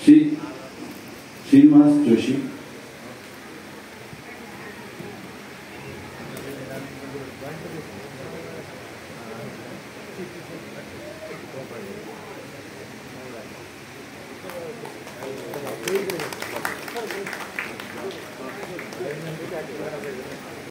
She, She Joshi.